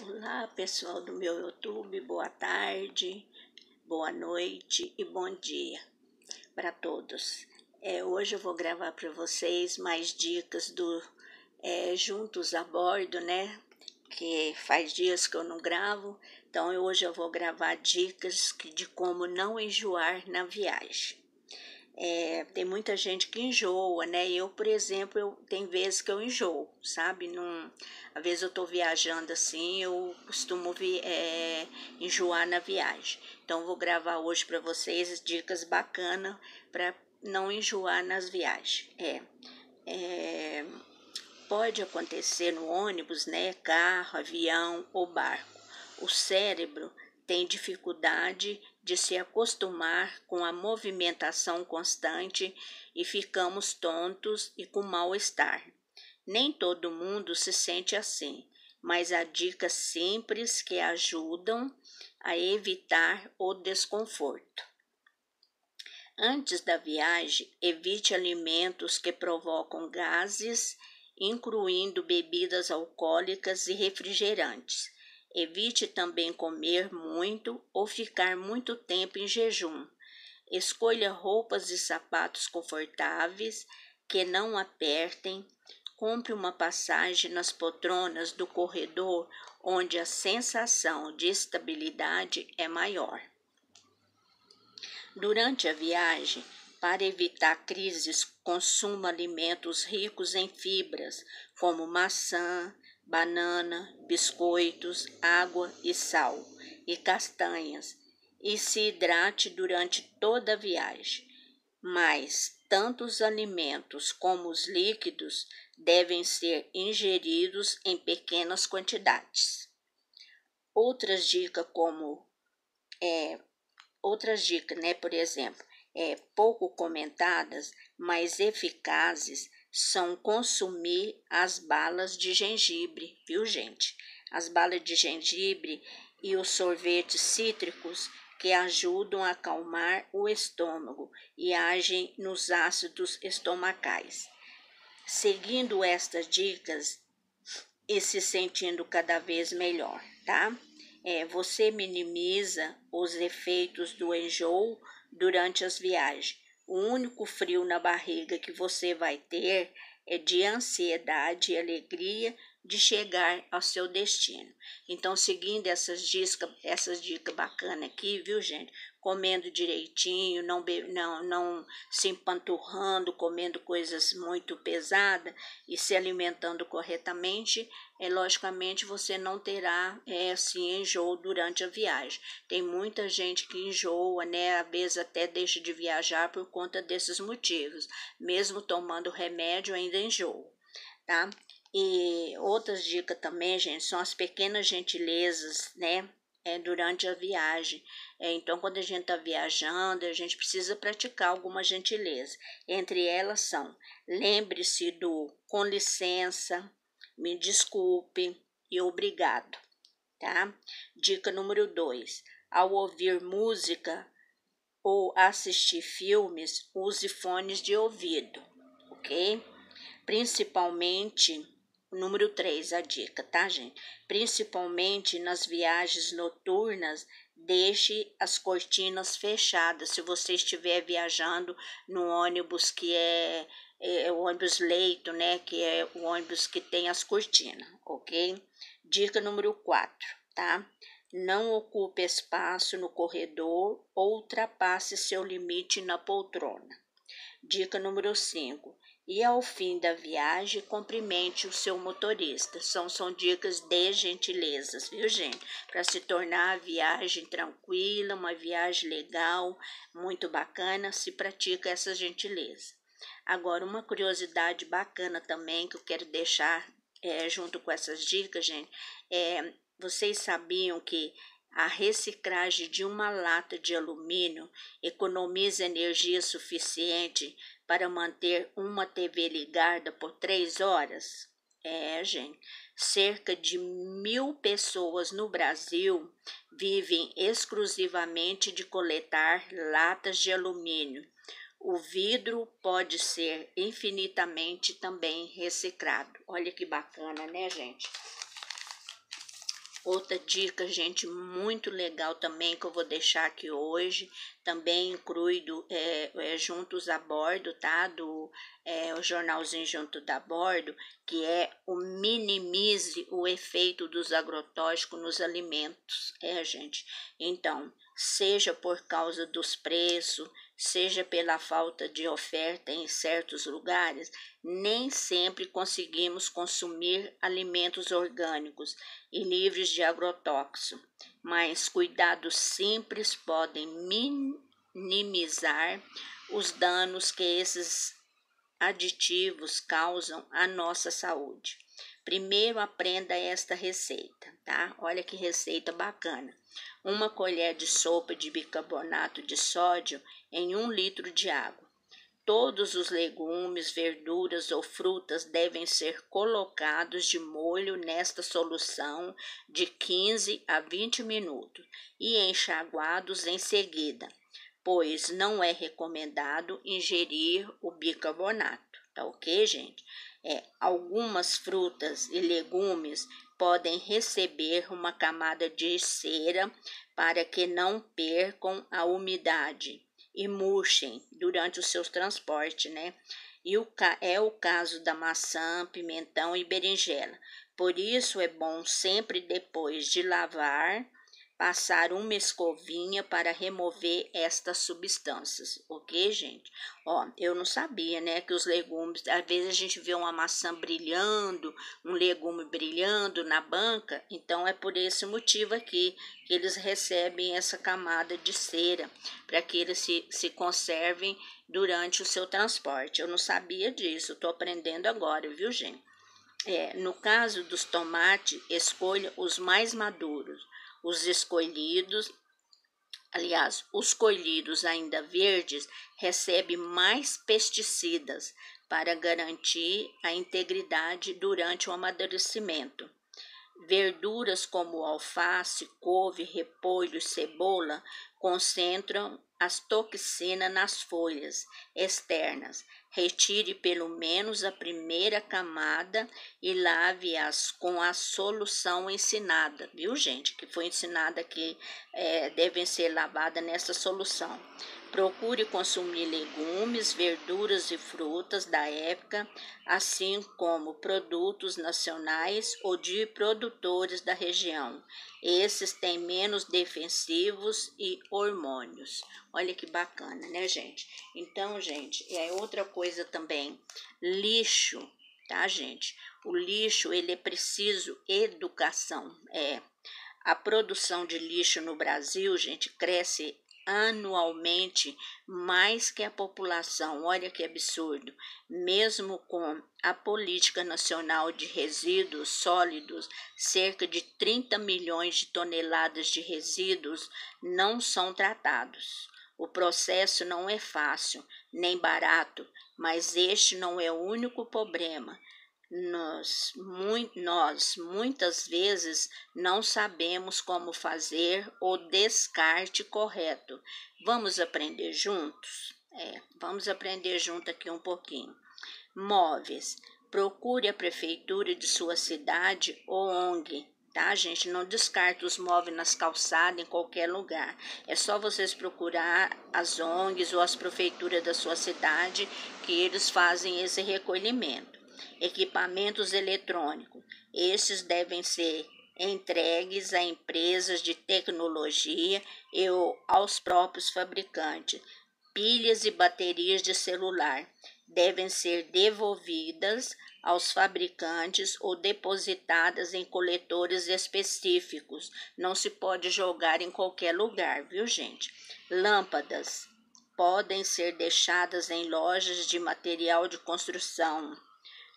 Olá, pessoal do meu YouTube, boa tarde, boa noite e bom dia para todos. É, hoje eu vou gravar para vocês mais dicas do é, Juntos a Bordo, né? Que faz dias que eu não gravo, então hoje eu vou gravar dicas de como não enjoar na viagem. É, tem muita gente que enjoa, né? Eu, por exemplo, eu, tem vezes que eu enjoo, sabe? Num, às vezes eu tô viajando assim, eu costumo vi, é, enjoar na viagem. Então, vou gravar hoje para vocês dicas bacanas para não enjoar nas viagens. É, é, pode acontecer no ônibus, né? Carro, avião ou barco. O cérebro tem dificuldade de se acostumar com a movimentação constante e ficamos tontos e com mal-estar. Nem todo mundo se sente assim, mas há dicas simples que ajudam a evitar o desconforto. Antes da viagem, evite alimentos que provocam gases, incluindo bebidas alcoólicas e refrigerantes Evite também comer muito ou ficar muito tempo em jejum. Escolha roupas e sapatos confortáveis que não apertem. Compre uma passagem nas poltronas do corredor onde a sensação de estabilidade é maior. Durante a viagem, para evitar crises, consuma alimentos ricos em fibras, como maçã, banana, biscoitos, água e sal, e castanhas, e se hidrate durante toda a viagem. Mas tanto os alimentos como os líquidos devem ser ingeridos em pequenas quantidades. Outras dicas como é, outras dicas, né, por exemplo, é, pouco comentadas, mas eficazes, são consumir as balas de gengibre, viu, gente? As balas de gengibre e os sorvetes cítricos que ajudam a acalmar o estômago e agem nos ácidos estomacais. Seguindo estas dicas e se sentindo cada vez melhor, tá? É, você minimiza os efeitos do enjoo durante as viagens o único frio na barriga que você vai ter é de ansiedade e alegria de chegar ao seu destino. Então, seguindo essas dicas, essas dicas bacanas aqui, viu, gente? Comendo direitinho, não, não, não se empanturrando, comendo coisas muito pesadas e se alimentando corretamente, é, logicamente você não terá é, assim enjoo durante a viagem. Tem muita gente que enjoa, né? Às vezes até deixa de viajar por conta desses motivos. Mesmo tomando remédio, ainda enjoa, tá? E outras dicas também, gente, são as pequenas gentilezas, né? É, durante a viagem. É, então, quando a gente está viajando, a gente precisa praticar alguma gentileza. Entre elas são: lembre-se do com licença, me desculpe e obrigado, tá? Dica número 2: ao ouvir música ou assistir filmes, use fones de ouvido, ok? Principalmente Número 3, a dica, tá, gente? Principalmente nas viagens noturnas, deixe as cortinas fechadas. Se você estiver viajando no ônibus que é, é, o ônibus leito, né? Que é o ônibus que tem as cortinas, ok? Dica número 4, tá? Não ocupe espaço no corredor ou ultrapasse seu limite na poltrona. Dica número 5 e ao fim da viagem cumprimente o seu motorista. São, são dicas de gentilezas, viu, gente? Para se tornar a viagem tranquila, uma viagem legal, muito bacana, se pratica essa gentileza. Agora, uma curiosidade bacana também que eu quero deixar é, junto com essas dicas, gente, é vocês sabiam que a reciclagem de uma lata de alumínio economiza energia suficiente para manter uma TV ligada por três horas? É, gente. Cerca de mil pessoas no Brasil vivem exclusivamente de coletar latas de alumínio. O vidro pode ser infinitamente também reciclado. Olha que bacana, né, gente? Outra dica, gente, muito legal também que eu vou deixar aqui hoje, também incluído é, é, juntos a bordo, tá? Do é, o jornalzinho junto da bordo, que é o minimize o efeito dos agrotóxicos nos alimentos, é, gente. Então, seja por causa dos preços, seja pela falta de oferta em certos lugares, nem sempre conseguimos consumir alimentos orgânicos e livres de agrotóxico, mas cuidados simples podem minimizar os danos que esses aditivos causam à nossa saúde. Primeiro aprenda esta receita, tá? Olha que receita bacana. Uma colher de sopa de bicarbonato de sódio em um litro de água. Todos os legumes, verduras ou frutas devem ser colocados de molho nesta solução de 15 a 20 minutos e enxaguados em seguida, pois não é recomendado ingerir o bicarbonato. Tá ok, gente? É, algumas frutas e legumes podem receber uma camada de cera para que não percam a umidade e murchem durante o seu transporte, né? E o, é o caso da maçã, pimentão e berinjela. Por isso é bom sempre depois de lavar passar uma escovinha para remover estas substâncias, ok, gente? Ó, eu não sabia, né, que os legumes, às vezes a gente vê uma maçã brilhando, um legume brilhando na banca, então é por esse motivo aqui que eles recebem essa camada de cera, para que eles se, se conservem durante o seu transporte. Eu não sabia disso, estou aprendendo agora, viu, gente? É, no caso dos tomates, escolha os mais maduros os escolhidos, aliás, os colhidos ainda verdes recebem mais pesticidas para garantir a integridade durante o amadurecimento. Verduras como alface, couve, repolho cebola concentram as toxinas nas folhas externas, Retire pelo menos a primeira camada e lave-as com a solução ensinada, viu, gente? Que foi ensinada que é, devem ser lavadas nessa solução. Procure consumir legumes, verduras e frutas da época, assim como produtos nacionais ou de produtores da região. Esses têm menos defensivos e hormônios. Olha que bacana, né, gente? Então, gente, é outra coisa também. Lixo, tá, gente? O lixo, ele é preciso educação. É. A produção de lixo no Brasil, gente, cresce anualmente mais que a população. Olha que absurdo. Mesmo com a política nacional de resíduos sólidos, cerca de 30 milhões de toneladas de resíduos não são tratados. O processo não é fácil nem barato, mas este não é o único problema nós, muito, nós muitas vezes não sabemos como fazer o descarte correto. Vamos aprender juntos? É, vamos aprender junto aqui um pouquinho. Móveis. Procure a prefeitura de sua cidade ou ONG, tá, gente? Não descarte os móveis nas calçadas, em qualquer lugar. É só vocês procurar as ONGs ou as prefeituras da sua cidade que eles fazem esse recolhimento equipamentos eletrônicos. Estes devem ser entregues a empresas de tecnologia e aos próprios fabricantes. Pilhas e baterias de celular devem ser devolvidas aos fabricantes ou depositadas em coletores específicos. Não se pode jogar em qualquer lugar, viu, gente? Lâmpadas podem ser deixadas em lojas de material de construção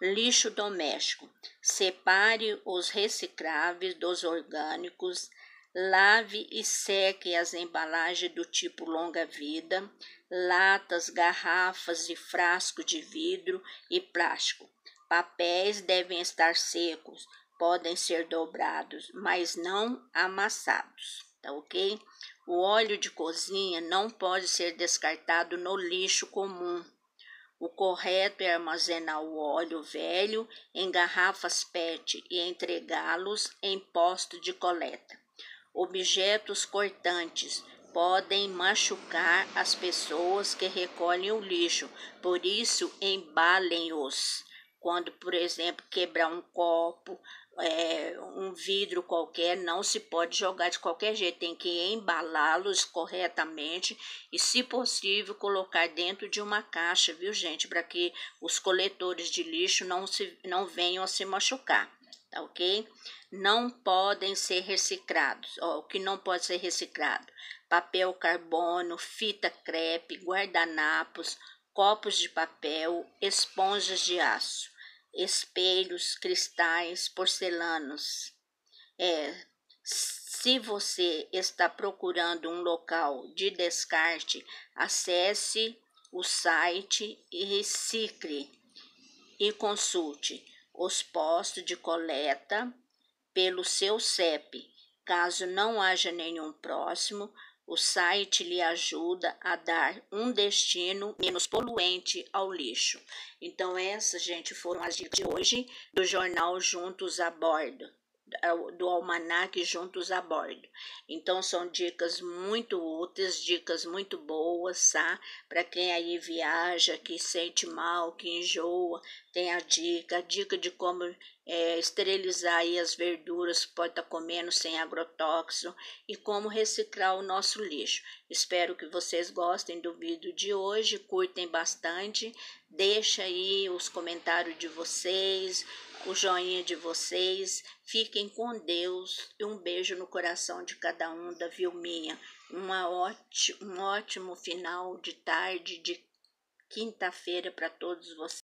Lixo doméstico. Separe os recicláveis dos orgânicos. Lave e seque as embalagens do tipo longa-vida, latas, garrafas e frascos de vidro e plástico. Papéis devem estar secos, podem ser dobrados, mas não amassados, tá ok? O óleo de cozinha não pode ser descartado no lixo comum O correto é armazenar o óleo velho em garrafas PET e entregá-los em posto de coleta. Objetos cortantes podem machucar as pessoas que recolhem o lixo, por isso embalem-os. Quando, por exemplo, quebrar um copo, é, um vidro qualquer, não se pode jogar de qualquer jeito, tem que embalá-los corretamente e, se possível, colocar dentro de uma caixa, viu, gente, para que os coletores de lixo não, se, não venham a se machucar, tá ok? Não podem ser reciclados, ó, o que não pode ser reciclado: papel carbono, fita crepe, guardanapos, copos de papel, esponjas de aço espelhos, cristais, porcelanos. É, se você está procurando um local de descarte, acesse o site e recicle e consulte os postos de coleta pelo seu CEP. Caso não haja nenhum próximo, o site lhe ajuda a dar um destino menos poluente ao lixo. Então, essas, gente, foram as dicas de hoje do jornal Juntos a Bordo do almanac juntos a bordo. Então são dicas muito úteis, dicas muito boas, tá? Para quem aí viaja, que sente mal, que enjoa, tem a dica, a dica de como é, esterilizar aí as verduras pode estar tá comendo sem agrotóxico e como reciclar o nosso lixo. Espero que vocês gostem do vídeo de hoje, curtem bastante, deixa aí os comentários de vocês, o joinha de vocês. Fiquem com Deus e um beijo no coração de cada um da Vilminha. Uma ótimo, um ótimo final de tarde de quinta-feira para todos vocês.